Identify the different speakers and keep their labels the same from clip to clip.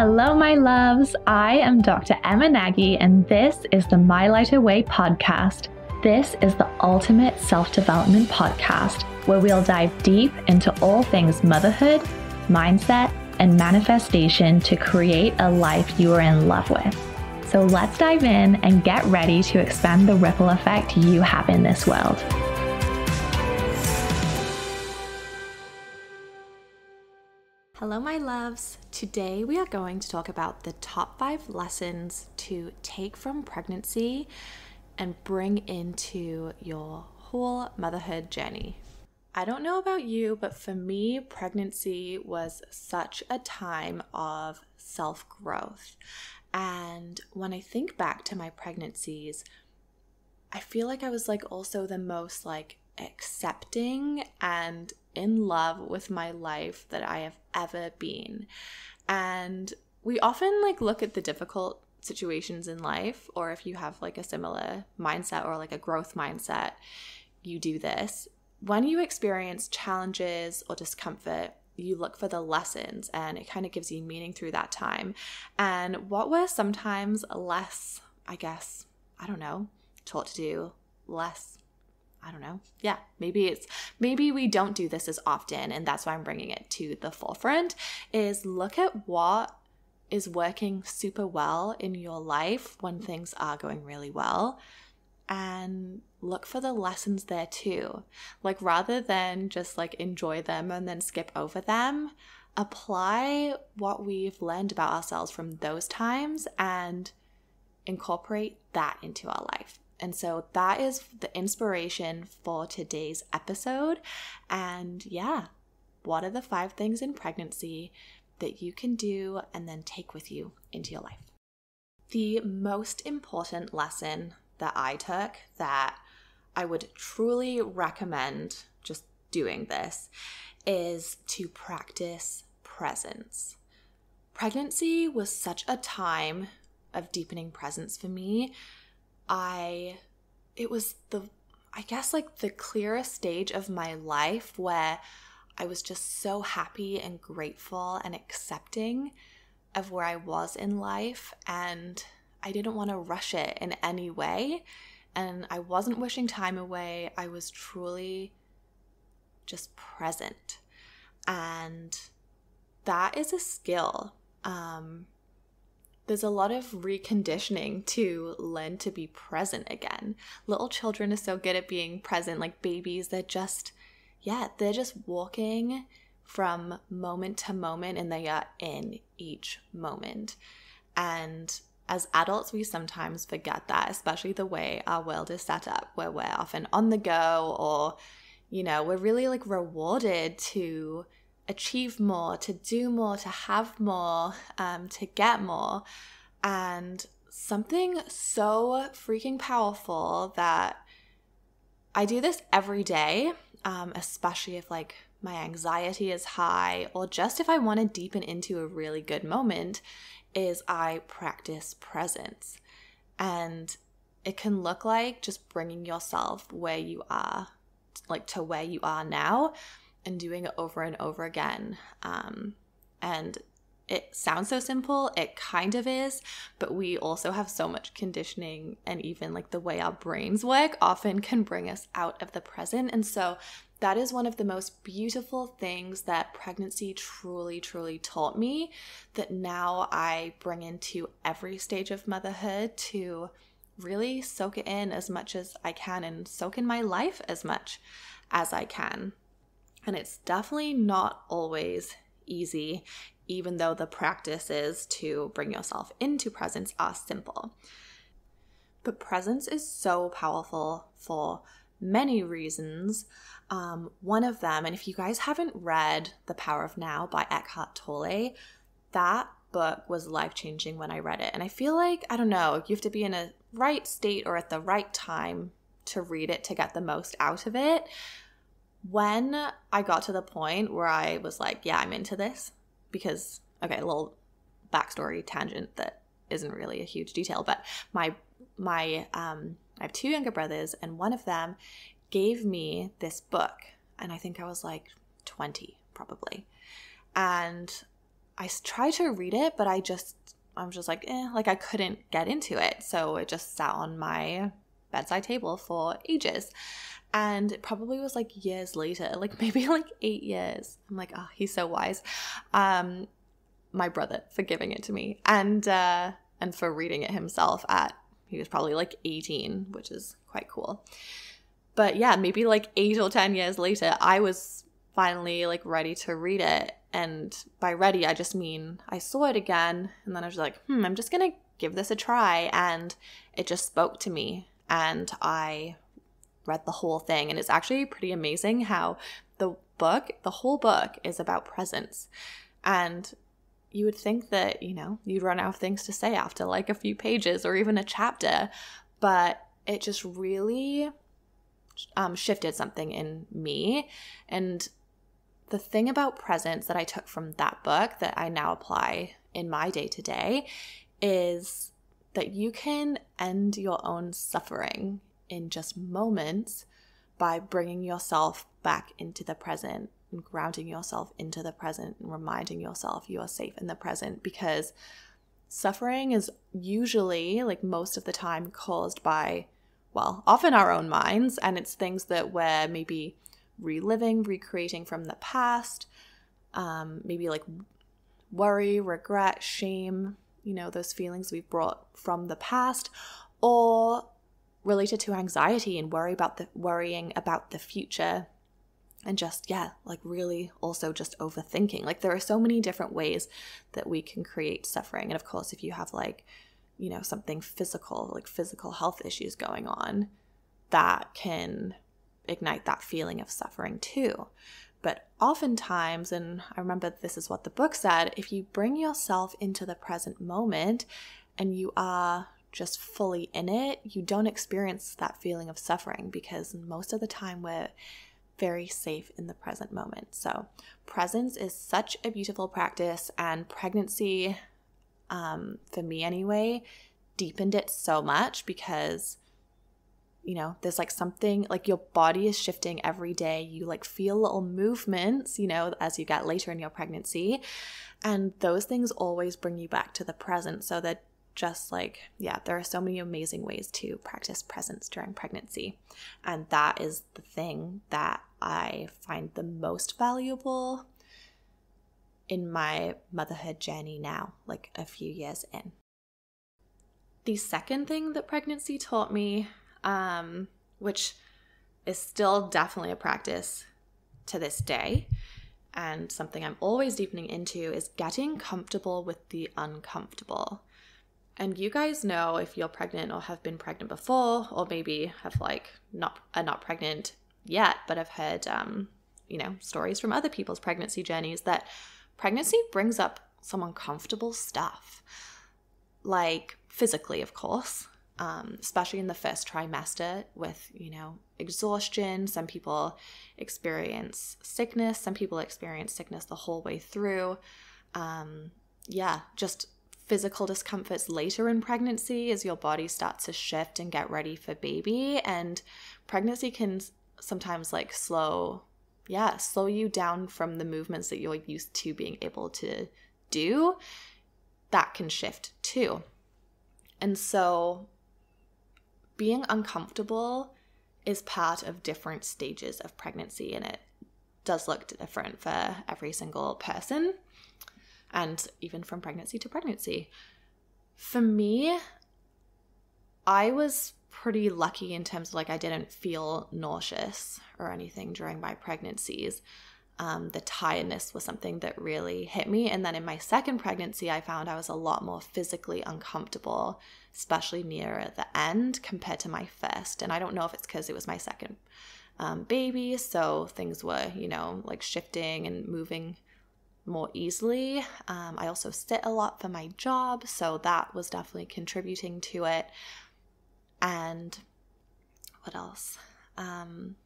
Speaker 1: Hello, my loves. I am Dr. Emma Nagy, and this is the My Lighter Way podcast. This is the ultimate self development podcast where we'll dive deep into all things motherhood, mindset, and manifestation to create a life you are in love with. So let's dive in and get ready to expand the ripple effect you have in this world. Hello, my loves. Today we are going to talk about the top five lessons to take from pregnancy and bring into your whole motherhood journey. I don't know about you, but for me, pregnancy was such a time of self growth. And when I think back to my pregnancies, I feel like I was like also the most like accepting and in love with my life that I have ever been. And we often like look at the difficult situations in life or if you have like a similar mindset or like a growth mindset, you do this. When you experience challenges or discomfort, you look for the lessons and it kind of gives you meaning through that time. And what were sometimes less, I guess, I don't know, taught to do, less I don't know. Yeah, maybe it's maybe we don't do this as often and that's why I'm bringing it to the forefront is look at what is working super well in your life when things are going really well and look for the lessons there too. Like rather than just like enjoy them and then skip over them, apply what we've learned about ourselves from those times and incorporate that into our life. And so that is the inspiration for today's episode. And yeah, what are the five things in pregnancy that you can do and then take with you into your life? The most important lesson that I took that I would truly recommend just doing this is to practice presence. Pregnancy was such a time of deepening presence for me I it was the I guess like the clearest stage of my life where I was just so happy and grateful and accepting of where I was in life and I didn't want to rush it in any way and I wasn't wishing time away. I was truly just present. And that is a skill. Um, there's a lot of reconditioning to learn to be present again. Little children are so good at being present, like babies, they're just, yeah, they're just walking from moment to moment and they are in each moment. And as adults, we sometimes forget that, especially the way our world is set up, where we're often on the go or, you know, we're really like rewarded to achieve more, to do more, to have more, um, to get more. And something so freaking powerful that I do this every day, um, especially if like my anxiety is high or just if I want to deepen into a really good moment, is I practice presence. And it can look like just bringing yourself where you are, like to where you are now, and doing it over and over again. Um, and it sounds so simple, it kind of is, but we also have so much conditioning and even like the way our brains work often can bring us out of the present. And so that is one of the most beautiful things that pregnancy truly, truly taught me that now I bring into every stage of motherhood to really soak it in as much as I can and soak in my life as much as I can. And it's definitely not always easy, even though the practices to bring yourself into presence are simple. But presence is so powerful for many reasons. Um, one of them, and if you guys haven't read The Power of Now by Eckhart Tolle, that book was life changing when I read it. And I feel like, I don't know, you have to be in a right state or at the right time to read it to get the most out of it when I got to the point where I was like, yeah, I'm into this, because, okay, a little backstory tangent that isn't really a huge detail, but my, my, um, I have two younger brothers, and one of them gave me this book, and I think I was like 20 probably. And I tried to read it, but I just, I'm just like, eh, like I couldn't get into it. So it just sat on my bedside table for ages. And it probably was like years later, like maybe like eight years. I'm like, oh, he's so wise. Um, my brother for giving it to me and uh, and for reading it himself at he was probably like 18, which is quite cool. But yeah, maybe like eight or 10 years later, I was finally like ready to read it. And by ready, I just mean I saw it again. And then I was like, hmm, I'm just to give this a try. And it just spoke to me. And I read the whole thing. And it's actually pretty amazing how the book, the whole book, is about presence. And you would think that, you know, you'd run out of things to say after like a few pages or even a chapter, but it just really um, shifted something in me. And the thing about presence that I took from that book that I now apply in my day to day is that you can end your own suffering in just moments by bringing yourself back into the present and grounding yourself into the present and reminding yourself you are safe in the present because suffering is usually, like most of the time, caused by, well, often our own minds, and it's things that we're maybe reliving, recreating from the past, um, maybe like worry, regret, shame, you know, those feelings we've brought from the past, or related to anxiety and worry about the worrying about the future. And just yeah like really also just overthinking. Like there are so many different ways that we can create suffering. And of course if you have like you know something physical like physical health issues going on that can ignite that feeling of suffering too. But oftentimes and i remember this is what the book said if you bring yourself into the present moment and you are just fully in it you don't experience that feeling of suffering because most of the time we're very safe in the present moment. So, presence is such a beautiful practice, and pregnancy, um, for me anyway, deepened it so much because you know there's like something like your body is shifting every day. You like feel little movements you know as you get later in your pregnancy. And those things always bring you back to the present. So that just like, yeah, there are so many amazing ways to practice presence during pregnancy. And that is the thing that I find the most valuable in my motherhood journey now, like a few years in. The second thing that pregnancy taught me, um, which is still definitely a practice to this day, and something I'm always deepening into, is getting comfortable with the uncomfortable. And you guys know if you're pregnant or have been pregnant before, or maybe have like not are not pregnant yet, but have heard um, you know, stories from other people's pregnancy journeys that pregnancy brings up some uncomfortable stuff. Like physically, of course, um, especially in the first trimester with, you know, exhaustion. Some people experience sickness, some people experience sickness the whole way through. Um, yeah, just physical discomforts later in pregnancy as your body starts to shift and get ready for baby. And pregnancy can sometimes like slow, yeah, slow you down from the movements that you're used to being able to do. That can shift too. And so being uncomfortable is part of different stages of pregnancy and it does look different for every single person and even from pregnancy to pregnancy. For me, I was pretty lucky in terms of like I didn't feel nauseous or anything during my pregnancies. Um, the tiredness was something that really hit me. And then in my second pregnancy, I found I was a lot more physically uncomfortable, especially near the end compared to my first. And I don't know if it's because it was my second um, baby. So things were, you know, like shifting and moving more easily. Um, I also sit a lot for my job, so that was definitely contributing to it. And what else? Um,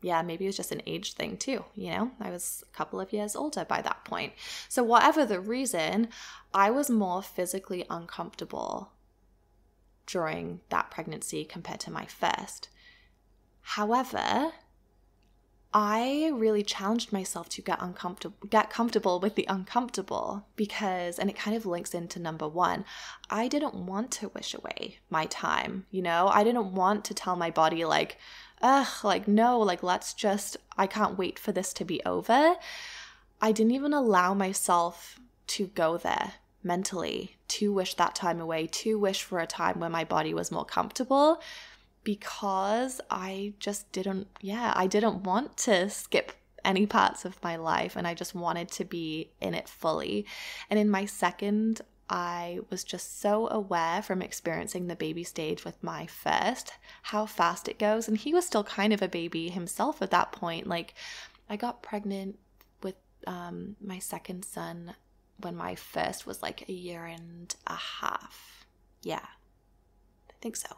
Speaker 1: yeah, maybe it was just an age thing too. You know, I was a couple of years older by that point. So, whatever the reason, I was more physically uncomfortable during that pregnancy compared to my first. However, I really challenged myself to get uncomfortable get comfortable with the uncomfortable because and it kind of links into number 1. I didn't want to wish away my time, you know? I didn't want to tell my body like, "Ugh, like no, like let's just I can't wait for this to be over." I didn't even allow myself to go there mentally, to wish that time away, to wish for a time where my body was more comfortable because I just didn't, yeah, I didn't want to skip any parts of my life and I just wanted to be in it fully. And in my second, I was just so aware from experiencing the baby stage with my first how fast it goes. And he was still kind of a baby himself at that point. Like, I got pregnant with um, my second son when my first was like a year and a half. Yeah, I think so.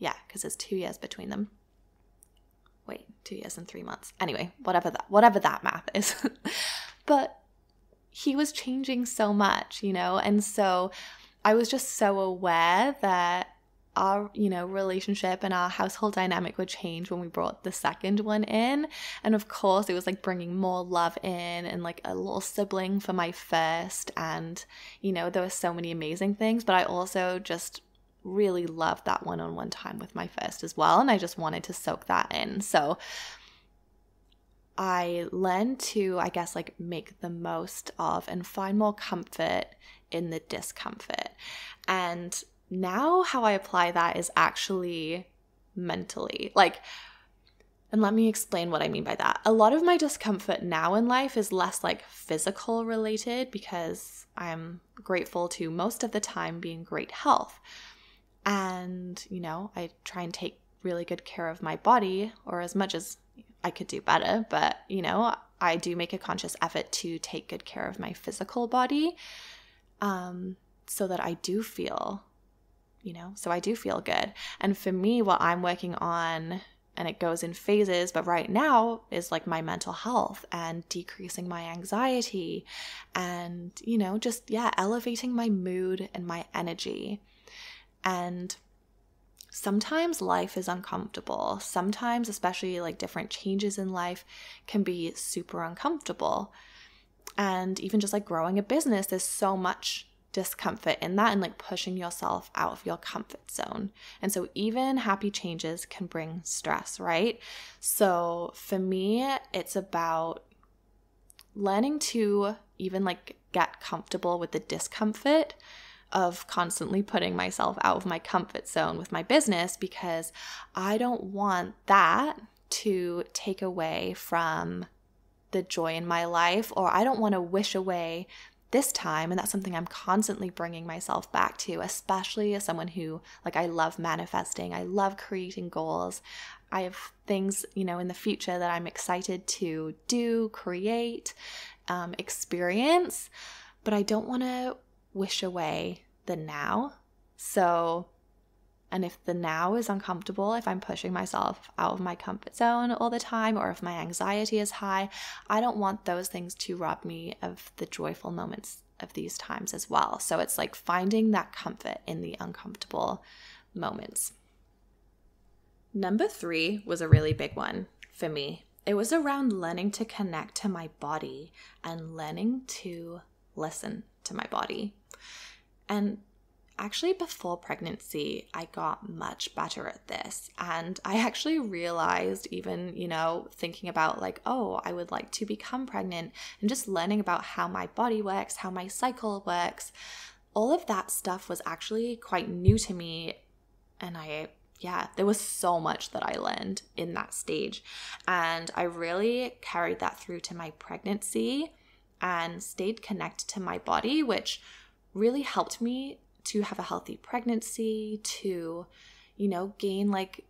Speaker 1: Yeah, because there's two years between them. Wait, two years and three months. Anyway, whatever that whatever that math is. but he was changing so much, you know, and so I was just so aware that our you know relationship and our household dynamic would change when we brought the second one in and of course it was like bringing more love in and like a little sibling for my first and you know there were so many amazing things but i also just really loved that one on one time with my first as well. And I just wanted to soak that in. So I learned to, I guess, like make the most of and find more comfort in the discomfort. And now how I apply that is actually mentally. Like, and let me explain what I mean by that. A lot of my discomfort now in life is less like physical related because I'm grateful to most of the time be in great health. And, you know, I try and take really good care of my body or as much as I could do better. But, you know, I do make a conscious effort to take good care of my physical body um, so that I do feel, you know, so I do feel good. And for me, what I'm working on, and it goes in phases, but right now is like my mental health and decreasing my anxiety and, you know, just, yeah, elevating my mood and my energy. And sometimes life is uncomfortable. Sometimes, especially like different changes in life, can be super uncomfortable. And even just like growing a business, there's so much discomfort in that and like pushing yourself out of your comfort zone. And so, even happy changes can bring stress, right? So, for me, it's about learning to even like get comfortable with the discomfort of constantly putting myself out of my comfort zone with my business because I don't want that to take away from the joy in my life, or I don't want to wish away this time. And that's something I'm constantly bringing myself back to, especially as someone who, like, I love manifesting, I love creating goals. I have things, you know, in the future that I'm excited to do, create, um, experience, but I don't want to wish away the now. So, and if the now is uncomfortable, if I'm pushing myself out of my comfort zone all the time, or if my anxiety is high, I don't want those things to rob me of the joyful moments of these times as well. So it's like finding that comfort in the uncomfortable moments. Number three was a really big one for me. It was around learning to connect to my body and learning to listen to my body. And actually, before pregnancy, I got much better at this. And I actually realized, even, you know, thinking about like, oh, I would like to become pregnant and just learning about how my body works, how my cycle works, all of that stuff was actually quite new to me. And I yeah, there was so much that I learned in that stage. And I really carried that through to my pregnancy and stayed connected to my body, which really helped me to have a healthy pregnancy, to, you know, gain like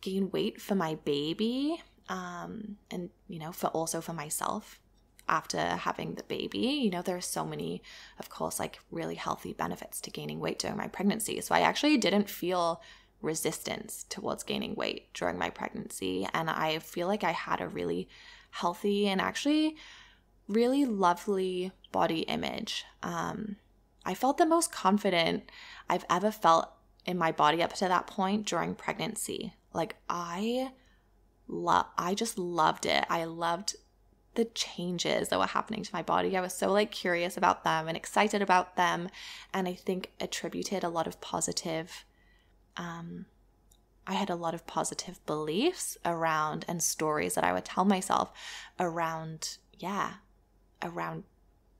Speaker 1: gain weight for my baby, um, and you know, for also for myself after having the baby. You know, there are so many, of course, like really healthy benefits to gaining weight during my pregnancy. So I actually didn't feel resistance towards gaining weight during my pregnancy. And I feel like I had a really healthy and actually really lovely body image. Um, I felt the most confident I've ever felt in my body up to that point during pregnancy. Like, I lo- I just loved it. I loved the changes that were happening to my body. I was so like curious about them and excited about them and I think attributed a lot of positive um I had a lot of positive beliefs around and stories that I would tell myself around yeah, around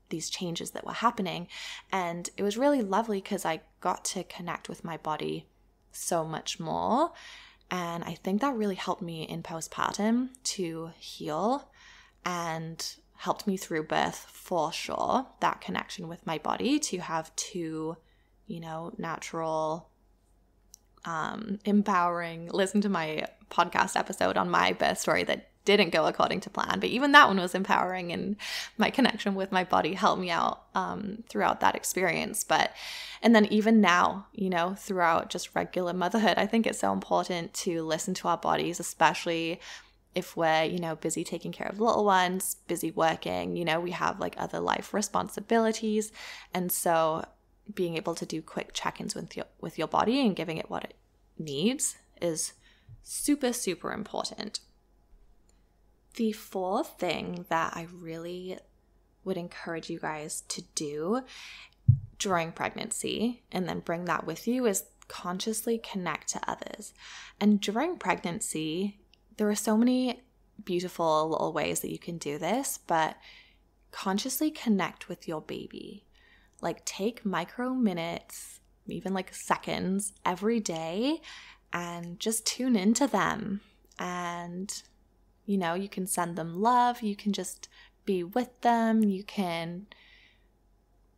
Speaker 1: these changes that were happening and it was really lovely cuz I got to connect with my body so much more and I think that really helped me in postpartum to heal and helped me through birth for sure. That connection with my body to have two, you know, natural, um, empowering. Listen to my podcast episode on my birth story that didn't go according to plan, but even that one was empowering, and my connection with my body helped me out um, throughout that experience. But, and then even now, you know, throughout just regular motherhood, I think it's so important to listen to our bodies, especially if we're, you know, busy taking care of little ones, busy working, you know, we have like other life responsibilities. And so being able to do quick check-ins with your with your body and giving it what it needs is super super important. The fourth thing that I really would encourage you guys to do during pregnancy and then bring that with you is consciously connect to others. And during pregnancy, there are so many beautiful little ways that you can do this, but consciously connect with your baby. Like take micro minutes, even like seconds every day, and just tune into them. And, you know, you can send them love, you can just be with them, you can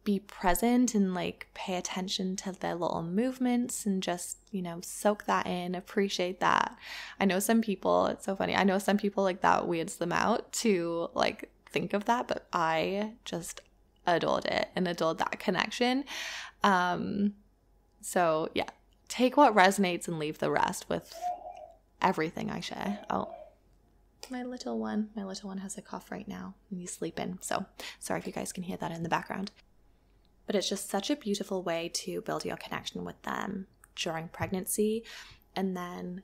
Speaker 1: be present and like pay attention to their little movements and just, you know, soak that in, appreciate that. I know some people, it's so funny. I know some people like that weirds them out to like think of that, but I just adored it and adored that connection. Um so yeah, take what resonates and leave the rest with everything I share. Oh, my little one, my little one has a cough right now and he's sleeping. So sorry if you guys can hear that in the background. But it's just such a beautiful way to build your connection with them during pregnancy. And then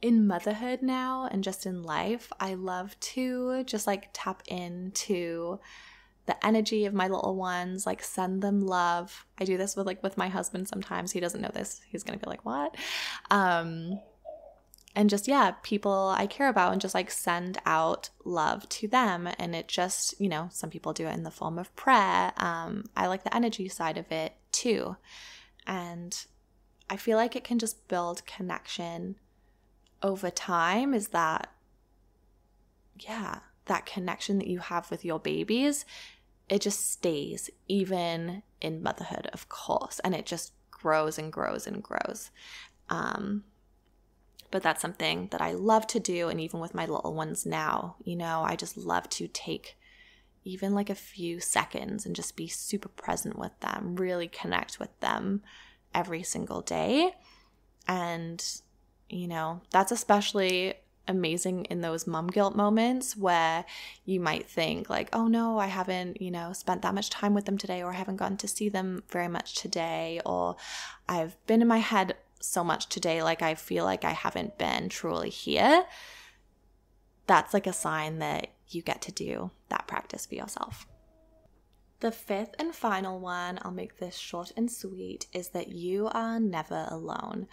Speaker 1: in motherhood now and just in life, I love to just like tap into the energy of my little ones, like send them love. I do this with like with my husband sometimes. He doesn't know this. He's to be like, "What?" Um and just yeah people i care about and just like send out love to them. And it just you know some people do it in the form of prayer. Um, i like the energy side of it too. And i feel like it can just build connection over time. Is that yeah that connection that you have with your babies it just stays even in motherhood of course. And it just grows and grows and grows. Um, but that's something that I love to do. And even with my little ones now, you know, I just love to take even like a few seconds and just be super present with them, really connect with them every single day. And, you know, that's especially amazing in those mom guilt moments where you might think like oh no i haven't you know spent that much time with them today or i haven't gotten to see them very much today or i've been in my head so much today, like I feel like I haven't been truly here, that's like a sign that you get to do that practice for yourself. The fifth and final one, I'll make this short and sweet, is that you are never alone.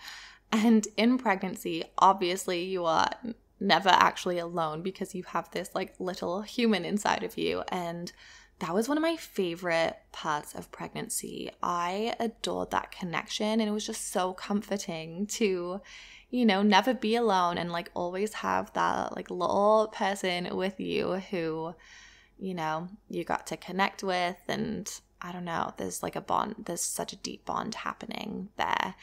Speaker 1: And in pregnancy, obviously, you are never actually alone because you have this like little human inside of you. And that was one of my favorite parts of pregnancy. I adored that connection, and it was just so comforting to, you know, never be alone and like always have that like little person with you who, you know, you got to connect with. And I don't know, there's like a bond, there's such a deep bond happening there.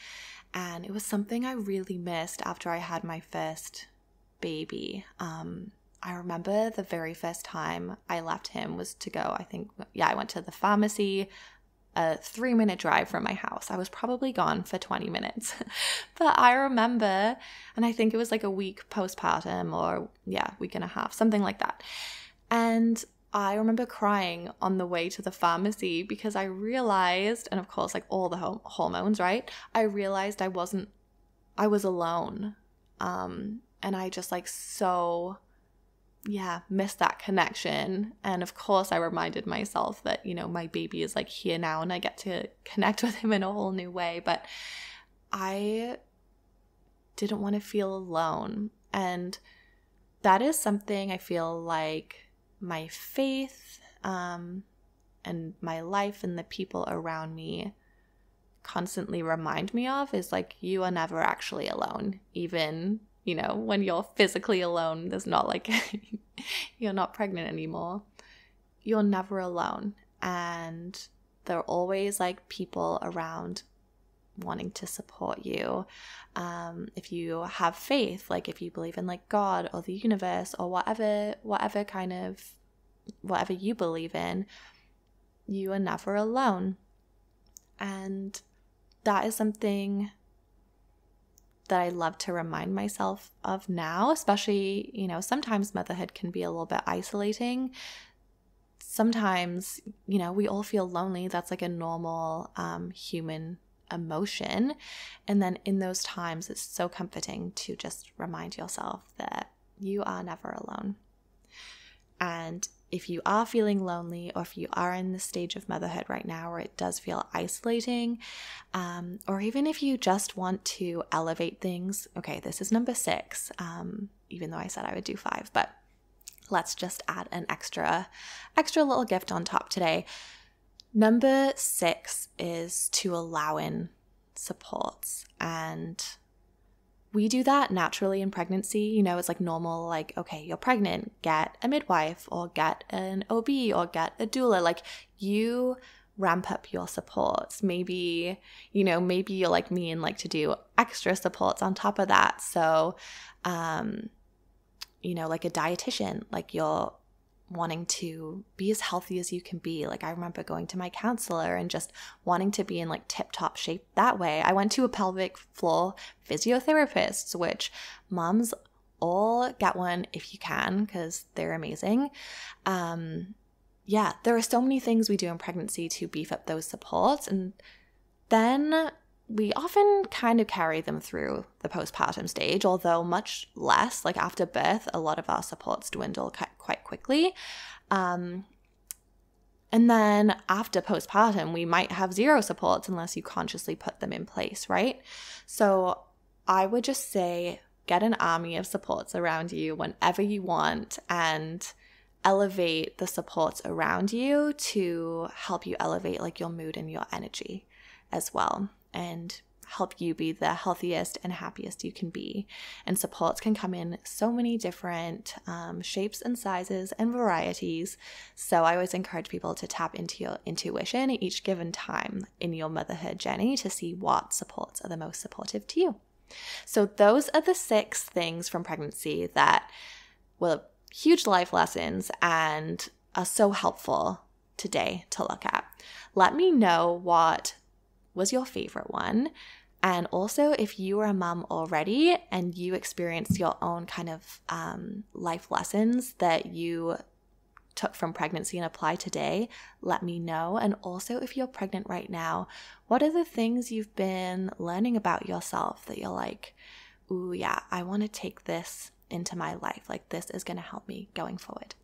Speaker 1: And it was something I really missed after I had my first baby. Um, I remember the very first time I left him was to go, I think, yeah, I went to the pharmacy, a three minute drive from my house. I was probably gone for 20 minutes. but I remember, and I think it was like a week postpartum or, yeah, week and a half, something like that. And I remember crying on the way to the pharmacy because I realized, and of course, like all the hormones, right? I realized I wasn't, I was alone. Um, and I just like so yeah, missed that connection. And of course, I reminded myself that, you know, my baby is like here now and I get to connect with him in a whole new way. But I didn't want to feel alone. And that is something I feel like my faith um, and my life and the people around me constantly remind me of is like, you are never actually alone, even you know, when you're physically alone, there's not like you're not pregnant anymore. You're never alone. And there are always like people around wanting to support you. Um, if you have faith, like if you believe in like God or the universe or whatever, whatever kind of whatever you believe in, you are never alone. And that is something that I love to remind myself of now, especially, you know, sometimes motherhood can be a little bit isolating. Sometimes, you know, we all feel lonely. That's like a normal um, human emotion. And then in those times, it's so comforting to just remind yourself that you are never alone. And if you are feeling lonely or if you are in the stage of motherhood right now where it does feel isolating, um, or even if you just want to elevate things, okay, this is number six, um, even though I said I would do five, but let's just add an extra, extra little gift on top today. Number six is to allow in supports and we do that naturally in pregnancy. You know, it's like normal, like, okay, you're pregnant, get a midwife or get an OB or get a doula. Like, you ramp up your supports. Maybe, you know, maybe you're like me and like to do extra supports on top of that. So, um, you know, like a dietitian, like you're wanting to be as healthy as you can be. Like I remember going to my counselor and just wanting to be in like tip top shape that way. I went to a pelvic floor physiotherapist, which moms all get one if you can because they're amazing. Um, yeah, there are so many things we do in pregnancy to beef up those supports. And then we often kind of carry them through the postpartum stage, although much less. Like after birth, a lot of our supports dwindle quite quickly. Um, and then after postpartum, we might have zero supports unless you consciously put them in place, right? So I would just say get an army of supports around you whenever you want and elevate the supports around you to help you elevate like your mood and your energy as well and help you be the healthiest and happiest you can be. And supports can come in so many different um, shapes and sizes and varieties. So I always encourage people to tap into your intuition at each given time in your motherhood journey to see what supports are the most supportive to you. So those are the six things from pregnancy that were huge life lessons and are so helpful today to look at. Let me know what was your favorite one. And also, if you are a mom already and you experienced your own kind of um, life lessons that you took from pregnancy and apply today, let me know. And also, if you're pregnant right now, what are the things you've been learning about yourself that you're like, ooh, yeah, I want to take this into my life? Like, this is going to help me going forward.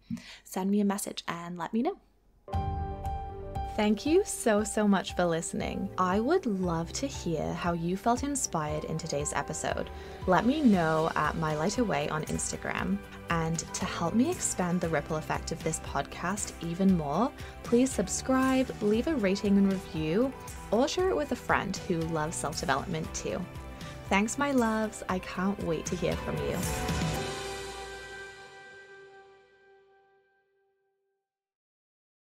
Speaker 1: Send me a message and let me know. Thank you so, so much for listening. I would love to hear how you felt inspired in today's episode. Let me know at My Lighter Way on Instagram. And to help me expand the ripple effect of this podcast even more, please subscribe, leave a rating and review, or share it with a friend who loves self development too. Thanks, my loves. I can't wait to hear from you.